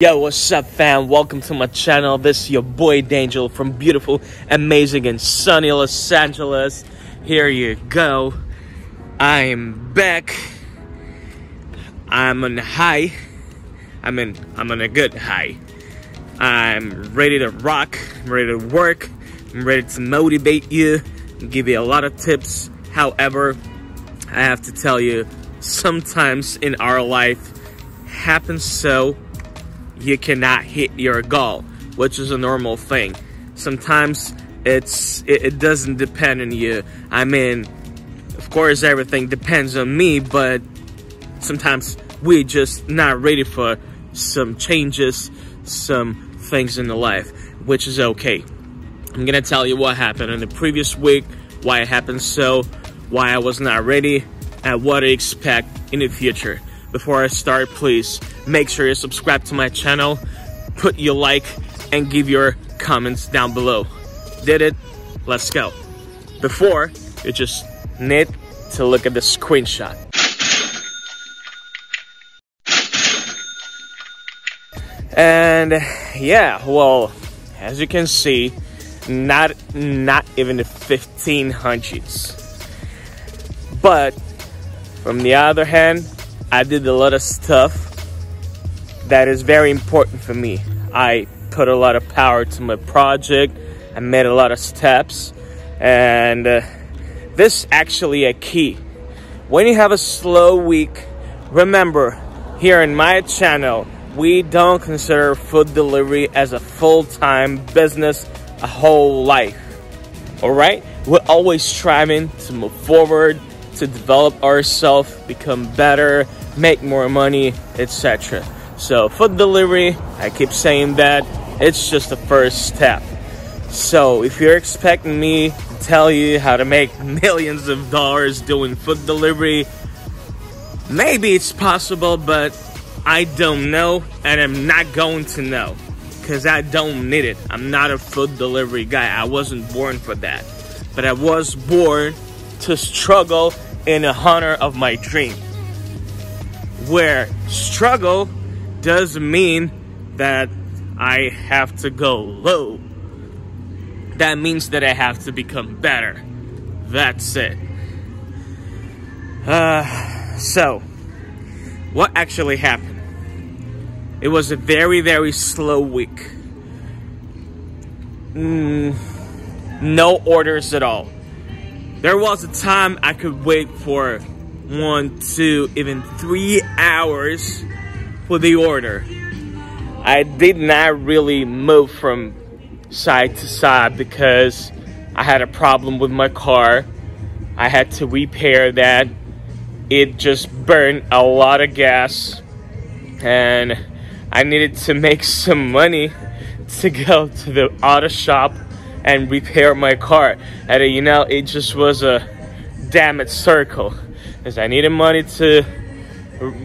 Yo, what's up, fam? Welcome to my channel. This is your boy Dangel from beautiful, amazing, and sunny Los Angeles. Here you go. I'm back. I'm on high. I'm in. I'm on a good high. I'm ready to rock. I'm ready to work. I'm ready to motivate you give you a lot of tips. However, I have to tell you, sometimes in our life happens so you cannot hit your goal, which is a normal thing. Sometimes it's it, it, doesn't depend on you. I mean, of course everything depends on me, but sometimes we just not ready for some changes, some things in the life, which is okay. I'm gonna tell you what happened in the previous week, why it happened so, why I was not ready, and what to expect in the future. Before I start, please make sure you subscribe to my channel, put your like, and give your comments down below. Did it? Let's go. Before, you just need to look at the screenshot. And yeah, well, as you can see, not not even the 1500s. But from the other hand, I did a lot of stuff that is very important for me. I put a lot of power to my project. I made a lot of steps and uh, this actually a key. When you have a slow week, remember here in my channel, we don't consider food delivery as a full-time business, a whole life. All right? We're always striving to move forward, to develop ourselves, become better, make more money, etc. So food delivery, I keep saying that, it's just the first step. So if you're expecting me to tell you how to make millions of dollars doing food delivery, maybe it's possible, but I don't know and I'm not going to know because I don't need it. I'm not a food delivery guy. I wasn't born for that. But I was born to struggle in honor of my dream. Where struggle does mean that I have to go low. That means that I have to become better. That's it. Uh, so, what actually happened? It was a very, very slow week. Mm, no orders at all. There was a time I could wait for one, two, even three hours for the order. I did not really move from side to side because I had a problem with my car. I had to repair that. It just burned a lot of gas and I needed to make some money to go to the auto shop and repair my car. And you know, it just was a damaged circle. Because I needed money to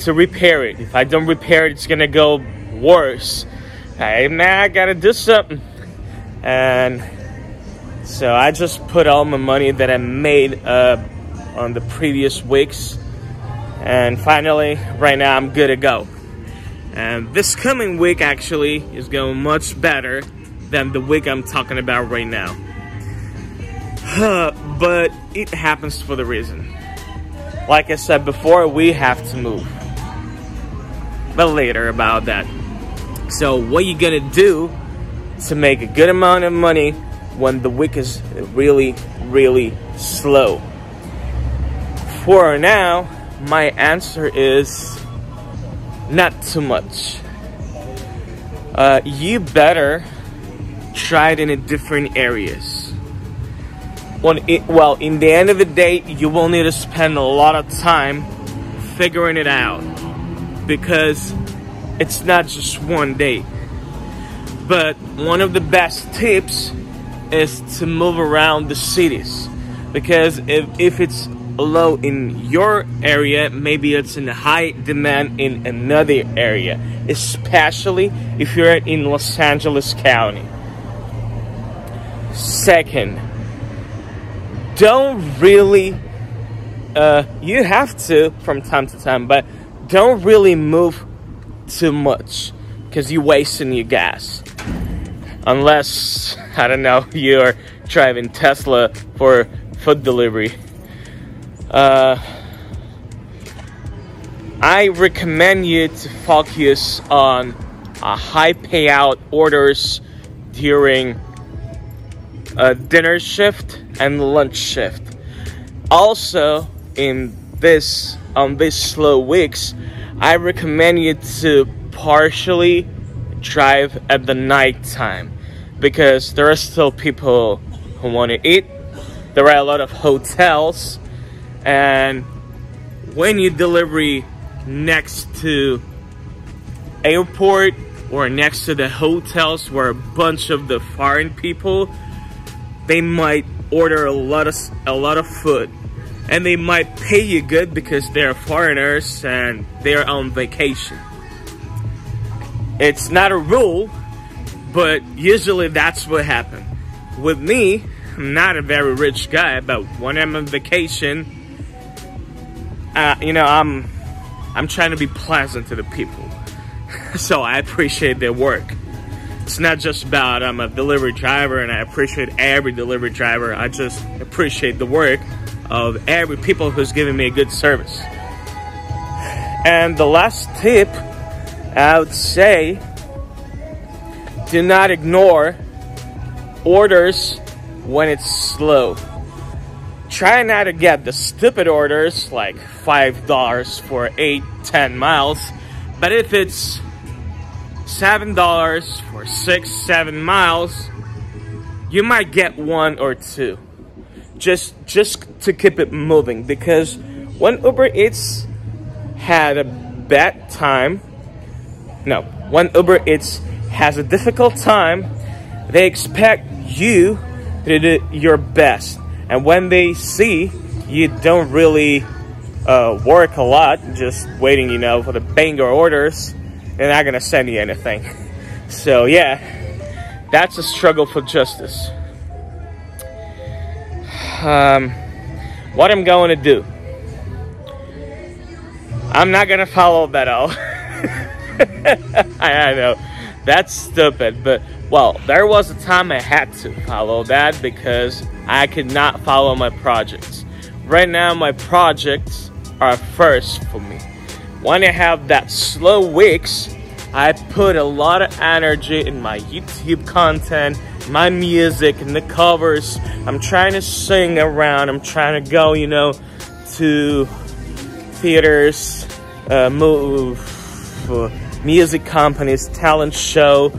to repair it. If I don't repair it, it's gonna go worse. Hey man, I gotta do something. And so I just put all my money that I made uh, on the previous weeks. And finally, right now I'm good to go. And this coming week actually is going much better than the wig I'm talking about right now. but it happens for the reason. Like I said before, we have to move. But later about that. So what you gonna do to make a good amount of money when the week is really, really slow? For now, my answer is not too much. Uh, you better try it in different areas. Well, it, well, in the end of the day, you will need to spend a lot of time figuring it out because it's not just one day. But one of the best tips is to move around the cities because if, if it's low in your area, maybe it's in high demand in another area, especially if you're in Los Angeles County. Second, don't really, uh, you have to from time to time, but don't really move too much because you're wasting your gas. Unless, I don't know, you're driving Tesla for food delivery. Uh, I recommend you to focus on a high payout orders during a dinner shift and lunch shift. Also, in this on these slow weeks, I recommend you to partially drive at the night time because there are still people who want to eat. There are a lot of hotels, and when you delivery next to airport or next to the hotels where a bunch of the foreign people they might order a lot of a lot of food. And they might pay you good because they're foreigners and they're on vacation. It's not a rule but usually that's what happens with me i'm not a very rich guy but when i'm on vacation uh, you know i'm i'm trying to be pleasant to the people. So i appreciate their work it's not just about I'm a delivery driver and I appreciate every delivery driver. I just appreciate the work of every people who's giving me a good service. And the last tip I would say do not ignore orders when it's slow. Try not to get the stupid orders like $5 for 8, 10 miles. But if it's $7 for six, seven miles, you might get one or two. Just, just to keep it moving because when Uber Eats had a bad time, no, when Uber Eats has a difficult time, they expect you to do your best. And when they see you don't really uh, work a lot, just waiting, you know, for the banger orders, they're not gonna send you anything. So yeah, that's a struggle for justice. Um, what I'm going to do, I'm not gonna follow that all. I know that's stupid, but well, there was a time I had to follow that because I could not follow my projects. Right now, my projects are first for me when I have that slow weeks, I put a lot of energy in my YouTube content, my music, and the covers. I'm trying to sing around. I'm trying to go, you know, to theaters, uh, move, music companies, talent show.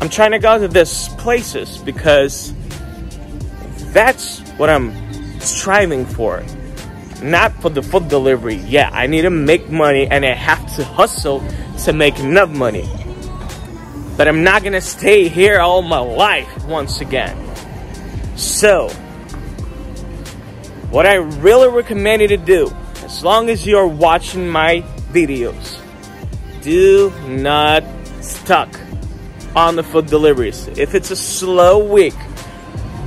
I'm trying to go to these places because that's what I'm striving for not for the food delivery. Yeah, I need to make money and I have to hustle to make enough money. But I'm not gonna stay here all my life once again. So, what I really recommend you to do, as long as you're watching my videos, do not stuck on the food deliveries. If it's a slow week,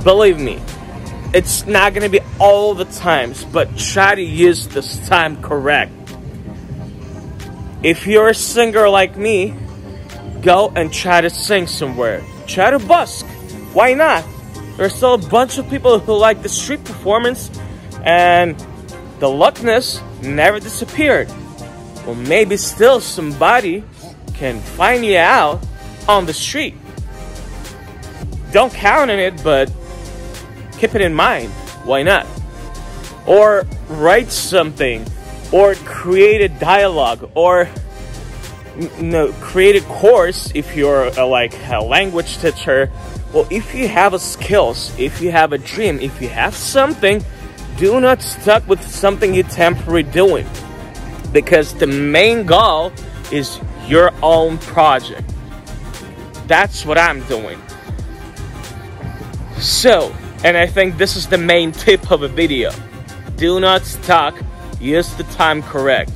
believe me, it's not going to be all the times, but try to use this time correct. If you're a singer like me, go and try to sing somewhere. Try to busk. Why not? There's still a bunch of people who like the street performance, and the luckness never disappeared. Well, maybe still somebody can find you out on the street. Don't count on it, but keep it in mind. Why not? Or write something, or create a dialogue, or no, create a course if you're a, like a language teacher. Well, if you have a skills, if you have a dream, if you have something, do not stuck with something you're temporary doing. Because the main goal is your own project. That's what I'm doing. So, and I think this is the main tip of a video. Do not stuck, use the time correct.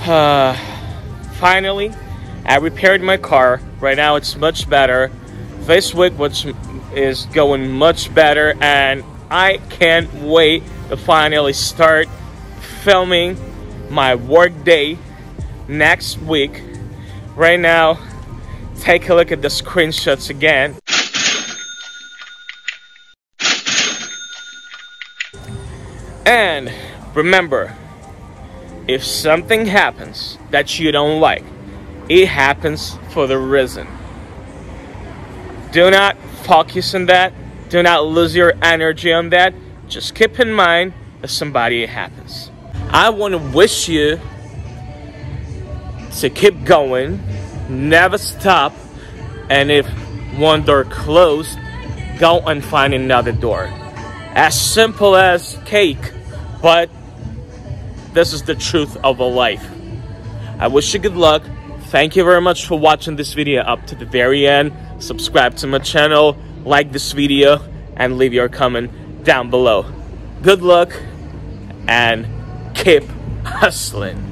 Uh, finally, I repaired my car. Right now it's much better. This week which is going much better and I can't wait to finally start filming my work day next week right now, take a look at the screenshots again. And remember, if something happens that you don't like, it happens for the reason. Do not focus on that. Do not lose your energy on that. Just keep in mind that somebody happens. I want to wish you to keep going, never stop, and if one door closed, go and find another door. As simple as cake, but this is the truth of a life. I wish you good luck. Thank you very much for watching this video up to the very end. Subscribe to my channel, like this video, and leave your comment down below. Good luck and keep hustling.